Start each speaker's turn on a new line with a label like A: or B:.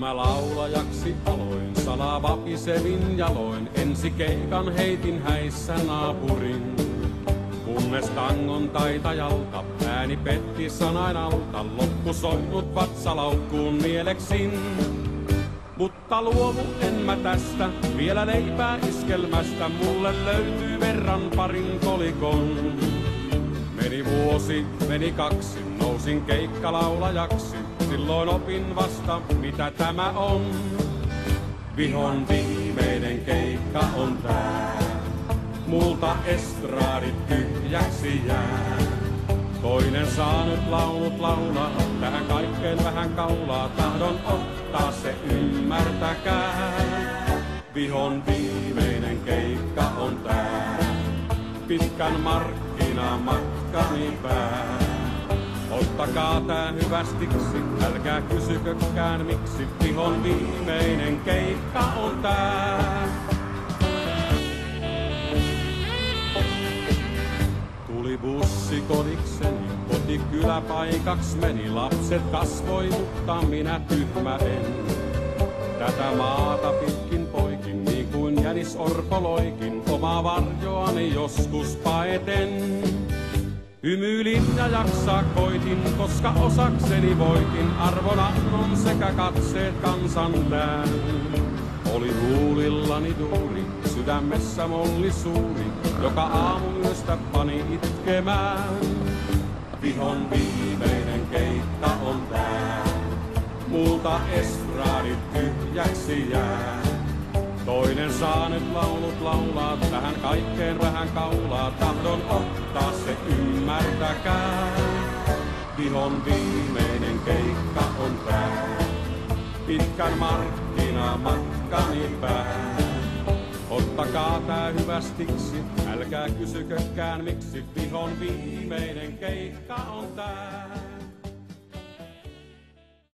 A: mä laulajaksi aloin, salaa vapisevin jaloin, ensi keikan heitin häissä naapurin. Kunnes tangon taitajalta ääni petti sanain alta, loppu soinut vatsalaukkuun mieleksin. Mutta luovu en mä tästä, vielä leipää iskelmästä, mulle löytyy verran parin kolikon. Meni vuosi, meni kaksi, nousin keikkalaulajaksi, silloin opin vasta, mitä tämä on. Vihon viimeinen keikka on tää, multa estraadit tyhjäksi jää. Toinen saa nyt laulut laulaa, tähän kaikkeen vähän kaulaa, tahdon ottaa se ymmärtäkää. Vihon viimeinen keikka on tää, pitkän markkinamatkani pää. Ottakaa tää hyvästiksi, älkää kysykökään miksi, vihon viimeinen keikka on tää. Tuli bussi kodikseni, koti kyläpaikaks meni. Lapset kasvoi, mutta minä tyhmä en. Tätä maata pitkin poikin, niin kuin jänis orpoloikin, omaa varjoani joskus paeten. Hymyilin ja jaksaa koitin, koska osakseni voitin arvonannon sekä katseet kansan tään. Oli huulillani duuri, sydämessä molli suuri, joka aamu yöstä pani itkemään. Vihon viimeinen keikka on tää, multa estraadit tyhjäksi jää. Toinen saa nyt laulut laulaa, tähän kaikkeen vähän kaulaa, tahdon ottaa ymmärtäkää. Vihon viimeinen keikka on tää, pitkän markkinamatkani pää. Ottakaa tää hyvästiksi, älkää kysykökään miksi, vihon viimeinen keikka on tää.